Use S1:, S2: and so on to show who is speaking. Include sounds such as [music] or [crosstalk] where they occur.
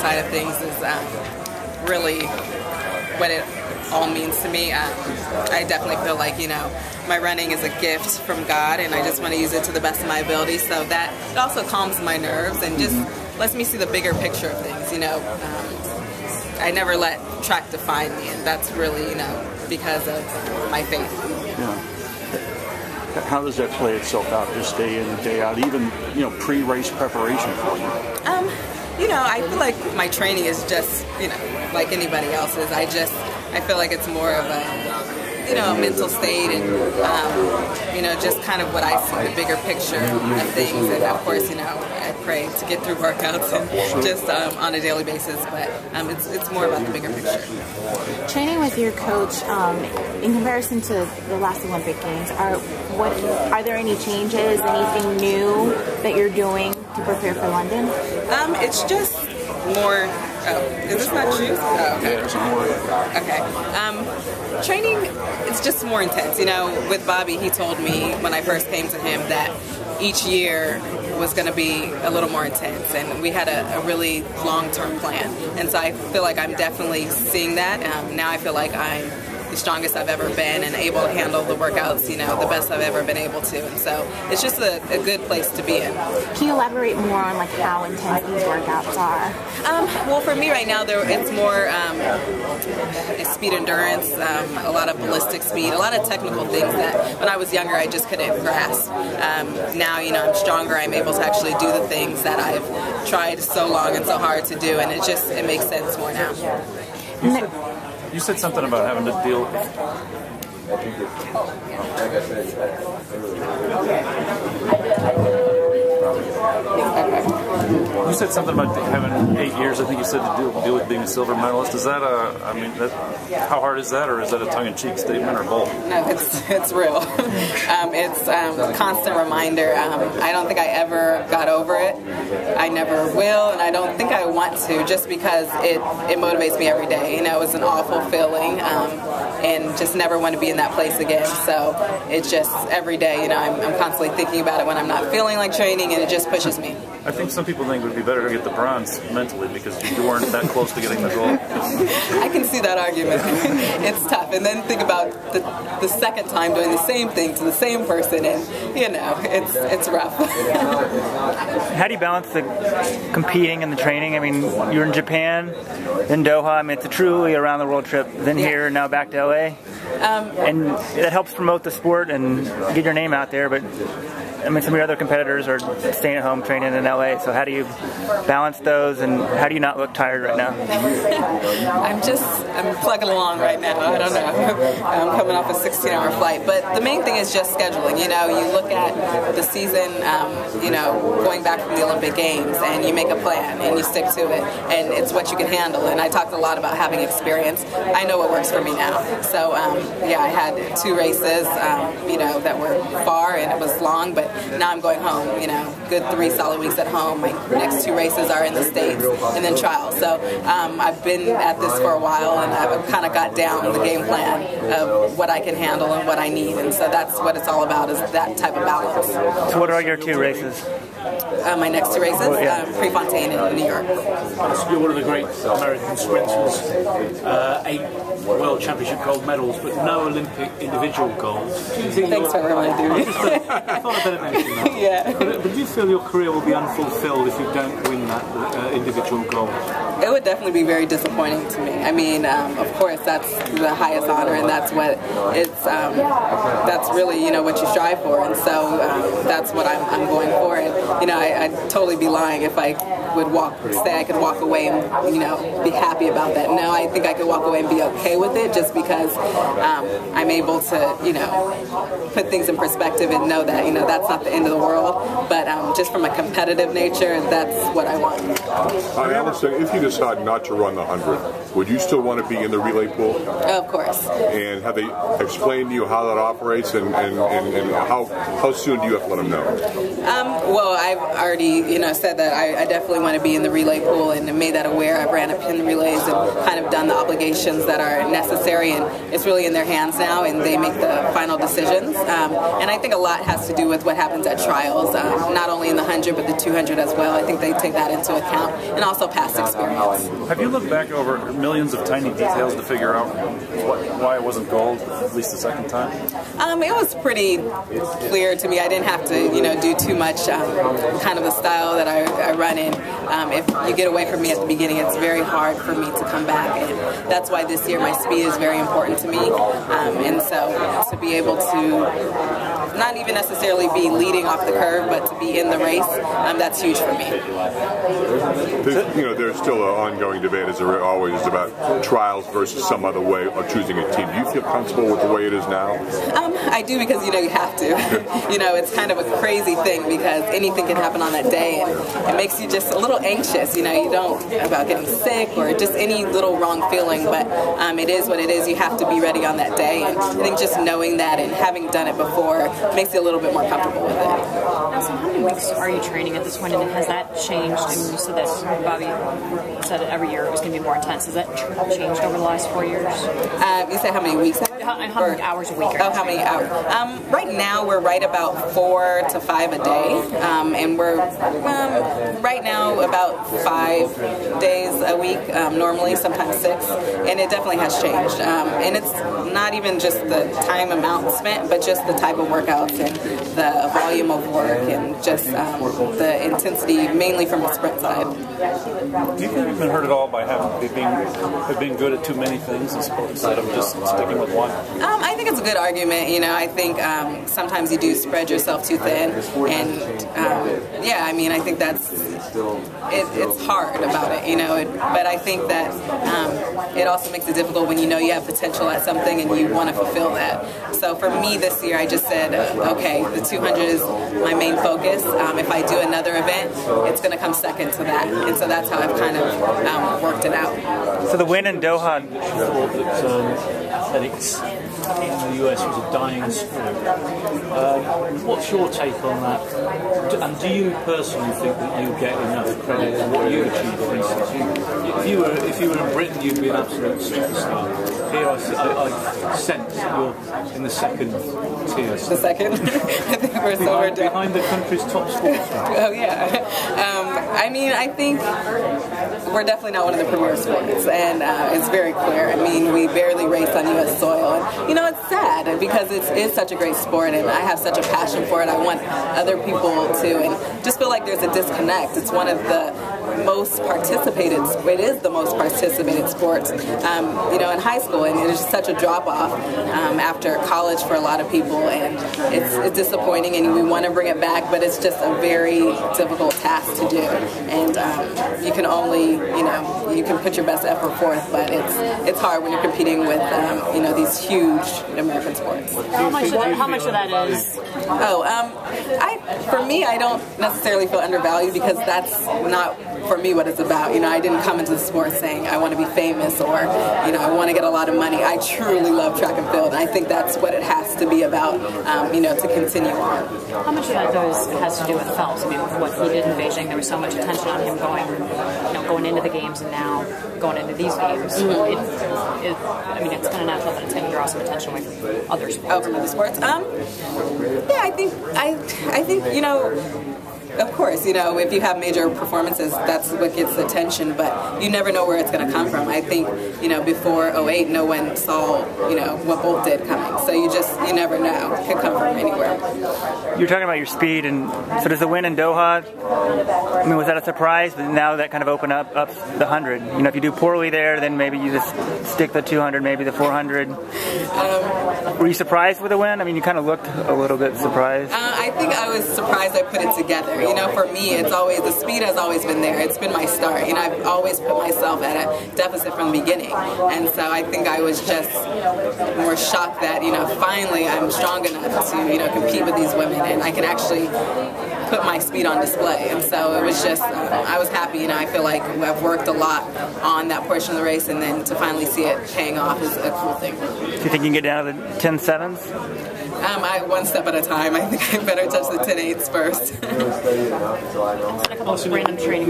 S1: side of things is um, really what it all means to me. Um, I definitely feel like, you know, my running is a gift from God and I just want to use it to the best of my ability so that it also calms my nerves and just lets me see the bigger picture of things, you know. Um, I never let track define me and that's really, you know, because of my faith.
S2: Yeah. How does that play itself out just day in and day out, even, you know, pre-race preparation for you?
S1: Um, you know, I feel like my training is just, you know, like anybody else's. I just, I feel like it's more of a, you know, a mental state and, um, you know, just kind of what I see, the bigger picture of things. And of course, you know, I pray to get through workouts and just um, on a daily basis, but um, it's, it's more about the bigger picture.
S3: Training with your coach, um, in comparison to the last Olympic Games, are what are there any changes, anything new that you're doing to prepare for London?
S1: Um, it's just more. Oh, is this not shoes? Oh, okay. Okay. Um, training, it's just more intense. You know, with Bobby, he told me when I first came to him that each year was going to be a little more intense, and we had a, a really long-term plan. And so I feel like I'm definitely seeing that. Um, now I feel like I'm the strongest I've ever been and able to handle the workouts, you know, the best I've ever been able to. And so it's just a, a good place to be in.
S3: Can you elaborate more on like how intense these workouts are?
S1: Um, well, for me right now, there it's more um, speed endurance, um, a lot of ballistic speed, a lot of technical things that when I was younger I just couldn't grasp. Um, now, you know, I'm stronger. I'm able to actually do the things that I've tried so long and so hard to do, and it just it makes sense more now.
S2: You said, something about having to deal. You said something about having eight years. I think you said to deal, deal with being a silver medalist. Is that a? I mean, that, how hard is that, or is that a tongue-in-cheek statement, or both?
S1: No, it's it's real. [laughs] um, it's um, a constant reminder. Um, I don't think I ever got over it. I never will, and I don't think I want to, just because it it motivates me every day. You know, it was an awful feeling, um, and just never want to be in that place again. So it's just every day. You know, I'm, I'm constantly thinking about it when I'm not feeling like training, and it just pushes me.
S2: I think some people think it would be better to get the bronze mentally because you weren't that close to getting the gold. [laughs]
S1: I can see that argument. [laughs] it's tough. And then think about the, the second time doing the same thing to the same person, and you know, it's it's rough. [laughs]
S4: How do you balance the competing and the training? I mean, you're in Japan, then Doha. I mean, it's a truly around the world trip. Then
S1: Yeah.
S4: here, now back to LA,
S1: Um,
S4: and that helps promote the sport and get your name out there. But I mean, some of your other competitors are staying at home training in LA. So how do you balance those, and how do you not look tired right now? [laughs]
S1: I'm just I'm plugging along right now. I don't know. [laughs] I'm coming off a 16-hour flight, but the main thing is just scheduling. You know, you look at the season. Um, you know, going back from the Olympic Games, and you make a plan and you stick to it, and it's what you can handle. And I talked a lot about having experience. I know what works for me now. So um, yeah, I had two races. Um, you know, that were far and it was long, but now I'm going home. You know, good three solid weeks at home. My next two races are in the states, and then trials. So um, I've been at this for a while, and I've kind of got down the game plan of what I can handle and what I need, and so that's what it's all about is that type of balance.
S4: So what are your two races?
S1: Uh, my next two races,
S4: Well, yeah.
S1: um, Prefontaine in New York.
S5: You're one of the great American sprinters. Uh, eight World Championship gold medals, but no Olympic individual gold. Do you think
S1: Thanks for reminding me.
S5: I thought I'd better mention that. [laughs]
S1: yeah.
S5: But, but do you feel your career will be unfulfilled if you don't win that uh, individual gold?
S1: It would definitely be very disappointing to me. I mean, um, of course, that's the highest honor, and that's what it's. Um, that's really you know what you strive for, and so um, that's what I'm, I'm going for. And you know, I, I'd totally be lying if I would walk, say I could walk away and you know be happy about that. No, I think I could walk away and be okay with it, just because um, I'm able to you know put things in perspective and know that you know that's not the end of the world. But um, just from a competitive nature, and that's what I want.
S6: I understand if you decide not to run the 100, would you still want to be in the relay pool?
S1: Of course.
S6: And have they explained to you how that operates and, and, and, and how, how soon do you have to let them know?
S1: Um, well, I've already, you know, said that I, I definitely want to be in the relay pool and made that aware. I've ran a Penn Relays and kind of done the obligations that are necessary, and it's really in their hands now, and they make the final decisions. Um, and I think a lot has to do with what happens at trials, um, not only in the 100 but the 200 as well. I think they take that into account, and also past experience. experience.
S2: Have you looked back over millions of tiny details to figure out what, why it wasn't gold, at least the second time?
S1: Um, it was pretty clear to me. I didn't have to, you know, do too much. Um, kind of the style that I, I run in. Um, if you get away from me at the beginning, it's very hard for me to come back, and that's why this year my speed is very important to me. Um, and so to be able to not even necessarily be leading off the curve, but to be in the race, um, that's huge for me.
S6: There's, you know, there's still an ongoing debate, as there always is, about trials versus some other way of choosing a team. Do you feel comfortable with the way it is now?
S1: Um, I do because you know you have to. [laughs] you know, it's kind of a crazy thing because anything can happen on that day, and it makes you just a little anxious. You know, you don't about getting sick or just any little wrong feeling, but um, it is what it is. You have to be ready on that day, and I think just knowing that and having done it before makes you a little bit more comfortable with it.
S7: Now, so how many weeks are you training at this point, and has that changed? I mean, you said that Bobby said every year it was going to be more intense. Has that changed over the last four years?
S1: Um, you said how many weeks?
S7: How, how many hours a week?
S1: oh, how many hours? Um, right now we're right about four to five a day, um, and we're um, right now about five days a week um, normally, sometimes six, and it definitely has changed. Um, and it's not even just the time amount spent, but just the type of workouts and the volume of work and just um, the intensity, mainly from the sprint side.
S2: Do you think you've been hurt at all by having being, being good at too many things instead of just sticking with one?
S1: Um, I think it's a good argument. You know, I think um, sometimes you do spread yourself too thin, and um, yeah, I mean, I think that's it, it's hard about it. You know, it, but I think that um, it also makes it difficult when you know you have potential at something and you want to fulfill that. So for me this year, I just said, okay, the 200 is my main focus. Um, if I do another event, it's going to come second to that, and so that's how I've kind of um, worked it out.
S4: So the win in Doha.
S5: Athletics in the US was a dying sport. Um, what's your take on that? D- And do you personally think that you get enough credit for what you achieved? If you were if you were in Britain, you'd be an absolute superstar. Here, I, I- I sense you're in the second tier.
S1: The second, [laughs] I think we're so we're
S5: Behind,
S1: down.
S5: behind the country's top sportsman. [laughs]
S1: Oh yeah. Um, I mean, I think we're definitely not one of the premier sports, and uh, it's very clear. I mean, we barely race on U.S. soil, and you know it's sad because it's, it's such a great sport, and I have such a passion for it. I want other people to, and just feel like there's a disconnect. It's one of the most participated. It is the most participated sport, um, you know, in high school, and there's such a drop off um, after college for a lot of people, and it's, it's disappointing. And we want to bring it back, but it's just a very difficult task to do. And um, you can only, you know, you can put your best effort forth, but it's it's hard when you're competing with, um, you know, these huge American sports.
S7: How much, of that, how much of that is
S1: Oh, um, I for me, I don't necessarily feel undervalued because that's not for me what it's about. You know, I didn't come into the sport saying I want to be famous or you know I want to get a lot of money. I truly love track and field, and I think that's what it has to be about. Um, you know, to continue on.
S7: How much of that is, has to do with Phelps? I mean, with what he did in Beijing, there was so much attention on him going, you know, going into the games and now going into these games. It, it, I mean, it's kind of natural that it's going to draw some attention away from other sports.
S1: Oh, from other sports. Um, yeah, I think I, I think you know. Of course, you know, if you have major performances, that's what gets attention, but you never know where it's going to come from. I think, you know, before 08, no one saw, you know, what Bolt did coming. So you just, you never know. It could come from anywhere.
S4: You're talking about your speed, and so does the win in Doha? I mean, was that a surprise? But now that kind of opened up up the hundred. You know, if you do poorly there, then maybe you just stick the 200, maybe the 400. Were you surprised with the win? I mean, you kind of looked a little bit surprised.
S1: Uh, I think I was surprised I put it together. You know, for me, it's always the speed has always been there. It's been my start. You know, I've always put myself at a deficit from the beginning, and so I think I was just more shocked that you know finally I'm strong enough to you know compete with these women, and I can actually put my speed on display. And so it was just, uh, I was happy. You know, I feel like I've worked a lot on that portion of the race, and then to finally see it paying off is a cool thing.
S4: Do you think you can get down to the 10 sevens?
S1: Um, I, one step at a time. I think I better touch the 10 eights first.
S7: a couple of random training